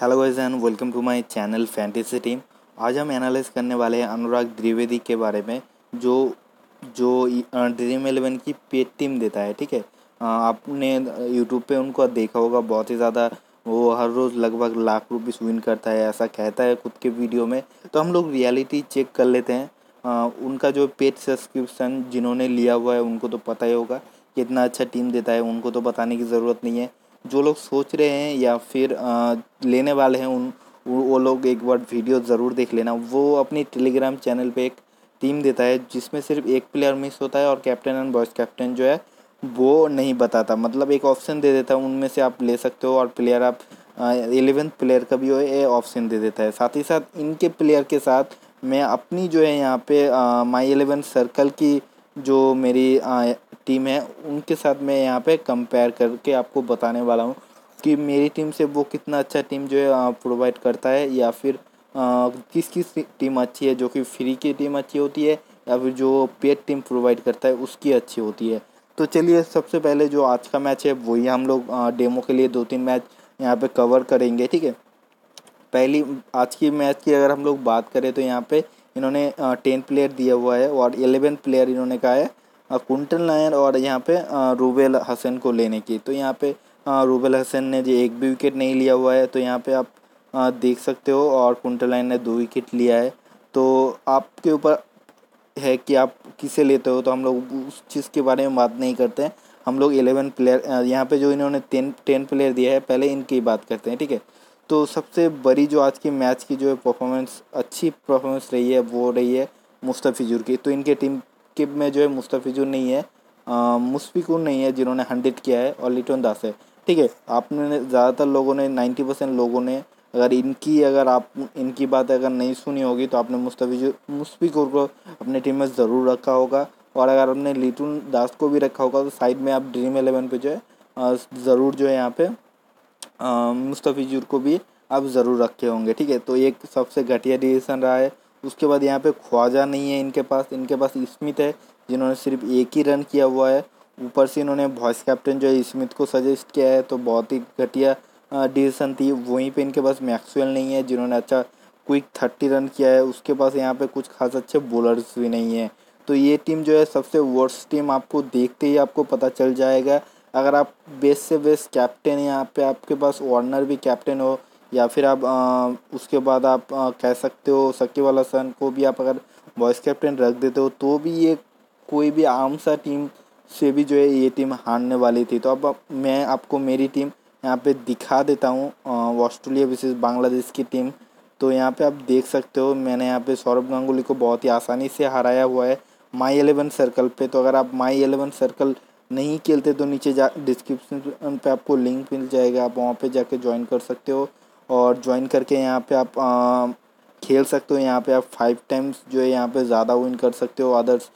Hello guys and welcome to my channel fantasy team आज हम analyse करने वाले हैं अनुराग द्विवेदी के बारे में जो जो ड्रीम एलेवन की पेड टीम देता है ठीक है? आपने यूट्यूब पे उनको देखा होगा बहुत ही ज़्यादा वो हर रोज़ लगभग लाख रुपीस विन करता है ऐसा कहता है खुद के वीडियो में। तो हम लोग रियलिटी चेक कर लेते हैं। आ, उनका जो पेड सब्सक्रिप्शन जिन्होंने लिया हुआ है उनको तो पता ही होगा कितना अच्छा टीम देता है उनको तो बताने की ज़रूरत नहीं है। जो लोग सोच रहे हैं या फिर लेने वाले हैं उन, वो लोग एक बार वीडियो ज़रूर देख लेना। वो अपनी टेलीग्राम चैनल पे एक टीम देता है, जिसमें सिर्फ़ एक प्लेयर मिस होता है और कैप्टन एंड बॉयज़ कैप्टन जो है, वो नहीं बताता। मतलब एक ऑप्शन दे देता है, उनमें से आप ले सकते हो और प्लेयर आप एलेवेंथ प्लेयर का भी हो ये ऑप्शन दे देता है। साथ ही साथ इनके प्लेयर के साथ मैं अपनी जो है यहाँ पे माई एलेवन सर्कल की जो मेरी टीम है, उनके साथ मैं यहाँ पे कंपेयर करके आपको बताने वाला हूँ कि मेरी टीम से वो कितना अच्छा टीम जो है प्रोवाइड करता है या फिर किस किस टीम अच्छी है, जो कि फ्री की टीम अच्छी होती है या फिर जो पेड टीम प्रोवाइड करता है, उसकी अच्छी होती है। तो चलिए, सबसे पहले जो आज का मैच है, वही हम लोग डेमो के लिए दो तीन मैच यहाँ पे कवर करेंगे, ठीक है? पहली, आज की मैच की अगर हम लोग बात करें तो यहाँ पे इन्होंने टेन प्लेयर दिया हुआ है और एलेवन प्लेयर इन्होंने कहा है। कुंटल नायर और यहाँ पे रूबेल हसन को लेने की। तो यहाँ पे रूबेल हसन ने जो एक भी विकेट नहीं लिया हुआ है तो यहाँ पे आप देख सकते हो और कुंटल नायर ने दो विकेट लिया है। तो आपके ऊपर है कि आप किसे लेते हो? तो हम लोग उस चीज़ के बारे में बात नहीं करते हैं। हम लोग एलेवन प्लेयर यहाँ पे जो इन्होंने टेन टेन प्लेयर दिया है, पहले इनकी बात करते हैं, ठीक है? तो सबसे बड़ी जो आज की मैच की जो परफॉर्मेंस, अच्छी परफॉर्मेंस रही है, वो रही है मुस्तफ़िजुर की। तो इनके टीम के में जो है मुस्तफ़िजुर नहीं है मुस्फिकुर नहीं है जिन्होंने हंड्रेड किया है और लिटन दास है। ठीक है, आपने ज़्यादातर लोगों ने नाइन्टी परसेंट लोगों ने अगर इनकी, अगर आप, इनकी बात अगर नहीं सुनी होगी तो आपने मुस्तफ़िजुर मुस्फिकुर को अपने टीम में ज़रूर रखा होगा। और अगर आपने लिटन दास को भी रखा होगा तो साइड में आप ड्रीम एलेवन पे जो है ज़रूर जो है यहाँ पे मुस्तफ़िजुर को भी आप ज़रूर रखे होंगे। ठीक है तो एक सबसे घटिया डिसीज़न रहा है उसके बाद यहाँ पे ख्वाजा नहीं है इनके पास। इनके पास स्मिथ है, जिन्होंने सिर्फ़ एक ही रन किया हुआ है। ऊपर से इन्होंने वॉइस कैप्टन जो है स्मिथ को सजेस्ट किया है तो बहुत ही घटिया डिसीज़न थी। वहीं पे इनके पास मैक्सवेल नहीं है, जिन्होंने अच्छा क्विक थर्टी रन किया है। उसके पास यहाँ पे कुछ खास अच्छे बॉलर्स भी नहीं है। तो ये टीम जो है सबसे वर्स्ट टीम आपको देखते ही आपको पता चल जाएगा। अगर आप बेस्ट से बेस्ट कैप्टन यहाँ पे आपके पास वार्नर भी कैप्टन हो या फिर आप उसके बाद आप कह सकते हो सकीब वाला सन को भी आप अगर वॉइस कैप्टन रख देते हो तो भी ये कोई भी आम सा टीम से भी जो है ये टीम हारने वाली थी। तो अब मैं आपको मेरी टीम यहाँ पे दिखा देता हूँ ऑस्ट्रेलिया वर्सेस बांग्लादेश की टीम तो यहाँ पे आप देख सकते हो, मैंने यहाँ पे सौरभ गांगुली को बहुत ही आसानी से हराया हुआ है माई एलेवन सर्कल पे। तो अगर आप माई एलेवन सर्कल नहीं खेलते तो नीचे जा डिस्क्रिप्शन पे आपको लिंक मिल जाएगा। आप वहाँ पे जाके ज्वाइन कर सकते हो। और ज्वाइन करके यहाँ पे आप आ, खेल सकते हो। यहाँ पे आप फाइव टाइम्स जो है यहाँ पे ज़्यादा विन कर सकते हो। अदर्स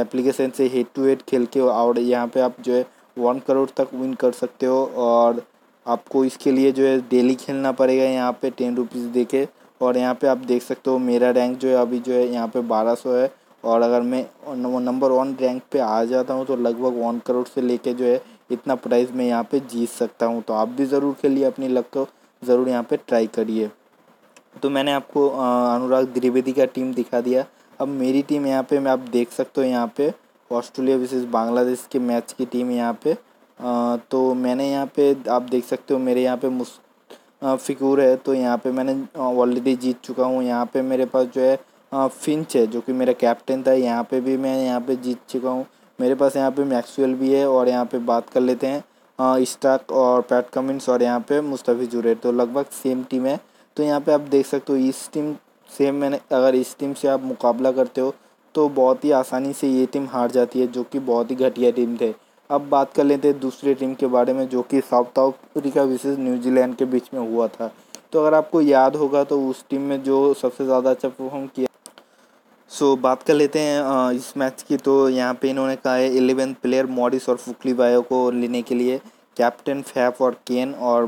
एप्लीकेशन से हेड टू हेड खेल के और यहाँ पे आप जो है वन करोड़ तक विन कर सकते हो। और आपको इसके लिए जो है डेली खेलना पड़ेगा यहाँ पे टेन रुपीज़ दे के। और यहाँ पे आप देख सकते हो मेरा रैंक जो है अभी जो है यहाँ पे बारह सौ है। और अगर मैं नंबर वन रैंक पे आ जाता हूँ तो लगभग वन करोड़ से लेके जो है इतना प्राइज़ मैं यहाँ पे जीत सकता हूँ। तो आप भी ज़रूर खेलिए अपनी लक को। ज़रूर यहाँ पे ट्राई करिए। तो मैंने आपको अनुराग द्विवेदी का टीम दिखा दिया। अब मेरी टीम यहाँ पे मैं आप देख सकते हो यहाँ पे ऑस्ट्रेलिया वर्सेस बांग्लादेश के मैच की टीम यहाँ पे। आ, तो मैंने यहाँ पे आप देख सकते हो मेरे यहाँ पे मुस फिकूर है। तो यहाँ पे मैंने ऑलरेडी जीत चुका हूँ। यहाँ पे मेरे पास जो है फिंच है जो कि मेरा कैप्टन था। यहाँ पे भी मैं यहाँ पे जीत चुका हूँ। मेरे पास यहाँ पे मैक्सवेल भी है और यहाँ पे बात कर लेते हैं। स्टाक और पैट कमिंस और यहाँ पे मुस्तफ़िजुर तो लगभग सेम टीम है। तो यहाँ पे आप देख सकते हो, इस टीम सेम मैंने, अगर इस टीम से आप मुकाबला करते हो तो बहुत ही आसानी से ये टीम हार जाती है, जो कि बहुत ही घटिया टीम थे। अब बात कर लेते हैं दूसरी टीम के बारे में, जो कि साउथ अफ्रीका विशेष न्यूजीलैंड के बीच में हुआ था। तो अगर आपको याद होगा तो उस टीम में जो सबसे ज़्यादा अच्छा परफॉर्म किया सो so, बात कर लेते हैं इस मैच की। तो यहाँ पे इन्होंने कहा है एलेवन प्लेयर मॉडिस और फुकली बायो को लेने के लिए कैप्टन फैफ और केन और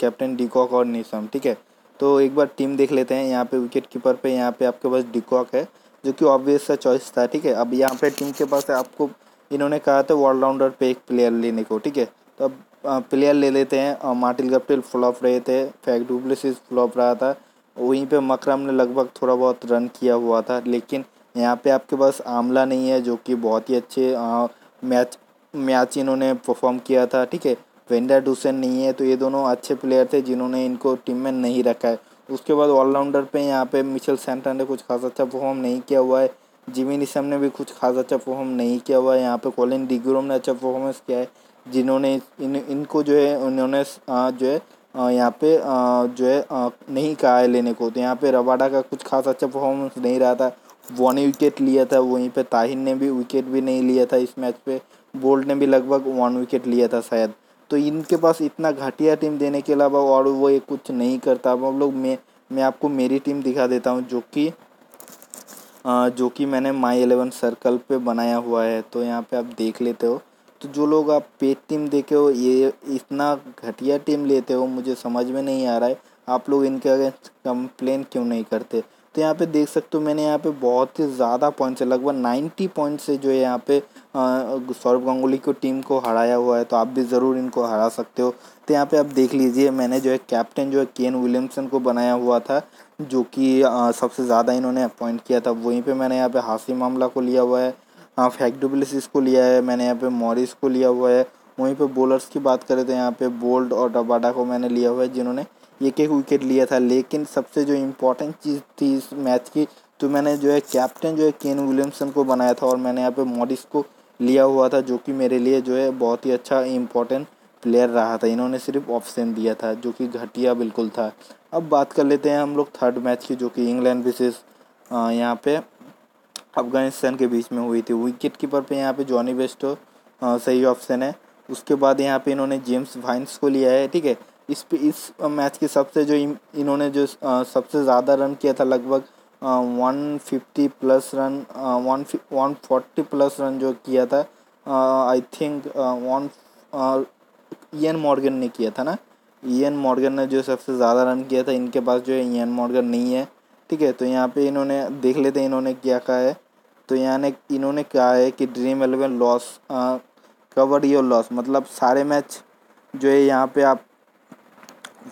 कैप्टन डिकॉक और निसम ठीक है? तो एक बार टीम देख लेते हैं यहाँ पे विकेट कीपर पे यहाँ पे आपके पास डिकॉक है जो कि ऑब्वियस सा चॉइस था ठीक है? अब यहाँ पे टीम के पास आपको इन्होंने कहा था ऑलराउंडर पे एक प्लेयर लेने को ठीक है? तो अब प्लेयर ले लेते हैं मार्टिल गप्टिल फ्लॉप रहे थे फैक डुप्लेसिस फ्लॉप रहा था वहीं पे मकरम ने लगभग थोड़ा बहुत रन किया हुआ था लेकिन यहाँ पे आपके पास आमला नहीं है जो कि बहुत ही अच्छे आ, मैच मैच इन्होंने परफॉर्म किया था ठीक है? वेंडर डूसन नहीं है तो ये दोनों अच्छे प्लेयर थे जिन्होंने इनको टीम में नहीं रखा है। उसके बाद ऑलराउंडर पे यहाँ पे मिचेल सेंटर ने कुछ खास अच्छा परफॉर्म नहीं किया हुआ है। जिमी निशम ने भी कुछ खास अच्छा परफॉर्म नहीं किया हुआ है। यहाँ पे कॉलिन डिग्रोम ने अच्छा परफॉर्मेंस किया है जिन्होंने इन इनको जो है उन्होंने जो है यहाँ पे जो है नहीं कहा है लेने को। तो यहाँ पे रबाडा का कुछ खास अच्छा परफॉर्मेंस नहीं रहा था। वन विकेट लिया था, वहीं पे ताहिर ने भी विकेट भी नहीं लिया था इस मैच पे। बोल्ट ने भी लगभग वन विकेट लिया था शायद। तो इनके पास इतना घटिया टीम देने के अलावा और वो ये कुछ नहीं करता। अब हम लोग मैं मैं आपको मेरी टीम दिखा देता हूँ, जो कि जो कि मैंने माई एलेवन सर्कल पे बनाया हुआ है। तो यहाँ पे आप देख लेते हो। तो जो लोग आप पेड टीम देखे हो, ये इतना घटिया टीम लेते हो, मुझे समझ में नहीं आ रहा है। आप लोग इनके अगेंस्ट कंप्लेन क्यों नहीं करते? तो यहाँ पे देख सकते हो, मैंने यहाँ पे बहुत ही ज़्यादा पॉइंट है, लगभग नाइन्टी पॉइंट से जो है यहाँ पे सौरभ गांगुली को टीम को हराया हुआ है तो आप भी ज़रूर इनको हरा सकते हो। तो यहाँ पे आप देख लीजिए, मैंने जो है कैप्टन जो है केन विलियमसन को बनाया हुआ था, जो कि सबसे ज़्यादा इन्होंने अपॉइंट किया था। वहीं पर मैंने यहाँ पर हासिम मामला को लिया हुआ है। हाँ फैक्डुबलिस को लिया है, मैंने यहाँ पे मॉरिस को लिया हुआ है। वहीं पे बॉलर्स की बात करें तो यहाँ पे बोल्ड और डबाडा को मैंने लिया हुआ है, जिन्होंने एक एक विकेट लिया था। लेकिन सबसे जो इम्पोर्टेंट चीज़ थी इस मैच की तो मैंने जो है कैप्टन जो है केन विलियमसन को बनाया था और मैंने यहाँ पे मॉरिस को लिया हुआ था, जो कि मेरे लिए जो है बहुत ही अच्छा इम्पोर्टेंट प्लेयर रहा था। इन्होंने सिर्फ़ ऑप्शन दिया था, जो कि घटिया बिल्कुल था। अब बात कर लेते हैं हम लोग थर्ड मैच की, जो कि इंग्लैंड विशेष यहाँ पे अफ़गानिस्तान के बीच में हुई थी। विकेट कीपर पे यहाँ पे जॉनी बेस्टो सही ऑप्शन है। उसके बाद यहाँ पे इन्होंने जेम्स वाइन्स को लिया है, ठीक है? इस पे, इस मैच के सबसे जो इन इन्होंने जो सबसे ज़्यादा रन किया था लगभग one fifty plus run one one forty plus run जो किया था I think one Eoin Morgan ने किया था ना? ईएन मॉर्गन ने जो सबसे ज़्यादा रन किया था, इनके पास जो है ईएन मॉर्गन नहीं है। ठीक है तो यहाँ पे इन्होंने देख लेते हैं इन्होंने क्या कहा है। तो यहाँ ने इन्होंने कहा है कि dream eleven loss cover your loss मतलब सारे मैच जो है यहाँ पे आप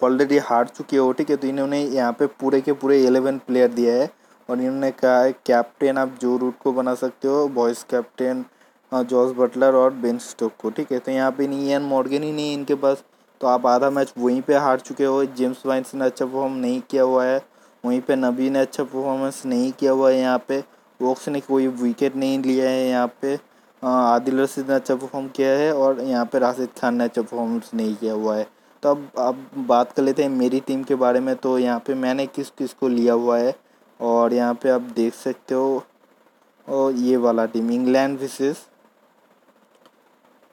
ऑलरेडी हार चुके हो, ठीक है। तो इन्होंने यहाँ पे पूरे के पूरे एलेवन प्लेयर दिया है और इन्होंने कहा है कैप्टन आप जो रूट को बना सकते हो बॉयज़ कैप्टन जॉस बटलर और बेन स्टोक को, ठीक है। तो यहाँ पे नहीं एन मॉर्गन ही नहीं इनके पास। तो आप आधा मैच वहीं पे हार चुके हो जेम्स वाइंस ने अच्छा परफॉर्म नहीं किया हुआ है। वहीं पे नबी ने अच्छा परफॉर्मेंस नहीं किया हुआ है यहाँ पे। वॉक्स ने कोई विकेट नहीं लिया है यहाँ पे। आदिल रशीद ने अच्छा परफॉर्म किया है और यहाँ पे राशिद खान ने अच्छा परफॉर्मेंस नहीं किया हुआ है। तो अब अब बात कर लेते हैं मेरी टीम के बारे में। तो यहाँ पे मैंने किस किस को लिया हुआ है? और यहाँ पे आप देख सकते हो। और ये वाला टीम इंग्लैंड विसेस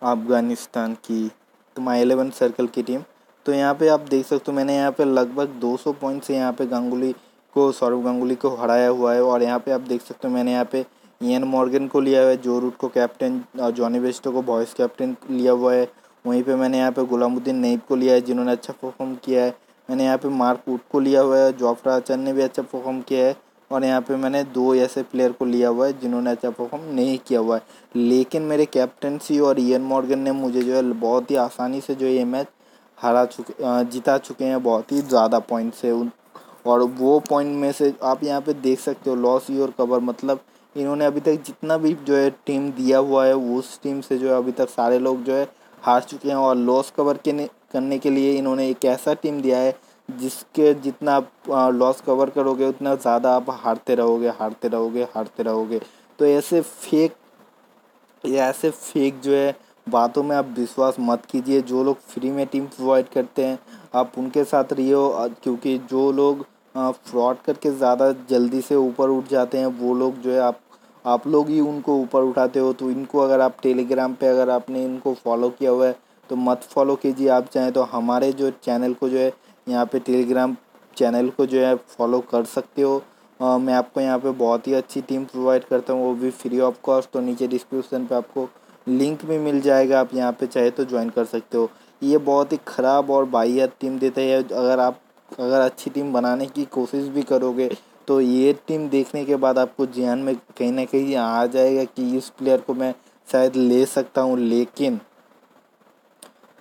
अफ़गानिस्तान की तो माई एलेवन सर्कल की टीम तो यहाँ पे आप देख सकते हो मैंने यहाँ पे लगभग 200 पॉइंट से यहाँ पे गांगुली को, सौरभ गांगुली को हराया हुआ है और यहाँ पे आप देख सकते हो मैंने यहाँ पे इयन मॉर्गन को लिया हुआ है जो रूट को कैप्टन और जॉनी बेस्टो को वॉइस कैप्टन लिया हुआ है। वहीं पे मैंने यहाँ पे गुलामुद्दीन नईब को लिया है, जिन्होंने अच्छा परफॉर्म किया है। मैंने यहाँ पे मार्क वुड को लिया हुआ है जोफ्रा अचन ने भी अच्छा परफॉर्म किया है। और यहाँ पे मैंने दो ऐसे प्लेयर को लिया हुआ है, जिन्होंने अच्छा परफॉर्म नहीं किया हुआ है। लेकिन मेरे कैप्टनसी और ईएन मॉर्गन ने मुझे जो है बहुत ही आसानी से जो ये मैच हरा चुके जिता चुके हैं बहुत ही ज़्यादा पॉइंट से उन, और वो पॉइंट में से आप यहाँ पे देख सकते हो लॉस योर कवर मतलब इन्होंने अभी तक जितना भी जो है टीम दिया हुआ है उस टीम से जो है अभी तक सारे लोग जो है हार चुके हैं और लॉस कवर के करने के लिए इन्होंने एक ऐसा टीम दिया है जिसके जितना आप लॉस कवर करोगे, उतना ज़्यादा आप हारते रहोगे हारते रहोगे हारते रहोगे। तो ऐसे फेक ऐसे फेक जो है बातों में आप विश्वास मत कीजिए। जो लोग फ्री में टीम प्रोवाइड करते हैं आप उनके साथ रहिए क्योंकि जो लोग फ्रॉड करके ज़्यादा जल्दी से ऊपर उठ जाते हैं वो लोग जो है आप आप लोग ही उनको ऊपर उठाते हो। तो इनको अगर आप टेलीग्राम पे अगर आपने इनको फॉलो किया हुआ है तो मत फॉलो कीजिए। आप चाहें तो हमारे जो चैनल को जो है यहाँ पे टेलीग्राम चैनल को जो है फॉलो कर सकते हो। आ, मैं आपको यहाँ पे बहुत ही अच्छी टीम प्रोवाइड करता हूँ वो भी फ्री ऑफ़ कॉस्ट तो नीचे डिस्क्रिप्शन पे आपको लिंक भी मिल जाएगा, आप यहाँ पे चाहे तो ज्वाइन कर सकते हो। ये बहुत ही ख़राब और बाहियत टीम देते हैं। अगर आप, अगर अच्छी टीम बनाने की कोशिश भी करोगे तो ये टीम देखने के बाद आपको ध्यान में कहीं ना कहीं आ जाएगा कि इस प्लेयर को मैं शायद ले सकता हूँ। लेकिन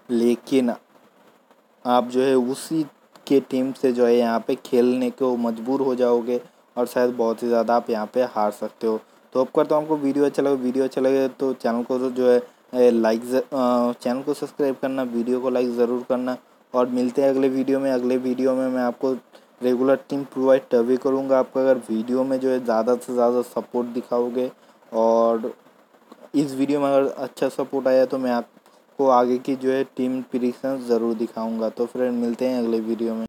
लेकिन आप जो है उसी के टीम से जो है यहाँ पे खेलने को मजबूर हो जाओगे और शायद बहुत ही ज़्यादा आप यहाँ पे हार सकते हो। तो अब करता हूँ आपको वीडियो अच्छा लगे, वीडियो अच्छा लगे तो चैनल को जो है लाइक चैनल को सब्सक्राइब करना, वीडियो को लाइक ज़रूर करना और मिलते हैं अगले वीडियो में। अगले वीडियो में मैं आपको रेगुलर टीम प्रोवाइड तभी करूँगा आपको अगर वीडियो में जो है ज़्यादा से ज़्यादा सपोर्ट दिखाओगे और इस वीडियो में अगर अच्छा सपोर्ट आया तो मैं आपको आगे की जो है टीम प्रिडिक्शन ज़रूर दिखाऊँगा। तो फ्रेंड मिलते हैं अगले वीडियो में।